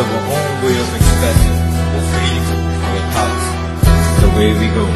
our own way of expressing our feelings, our thoughts, the way we go.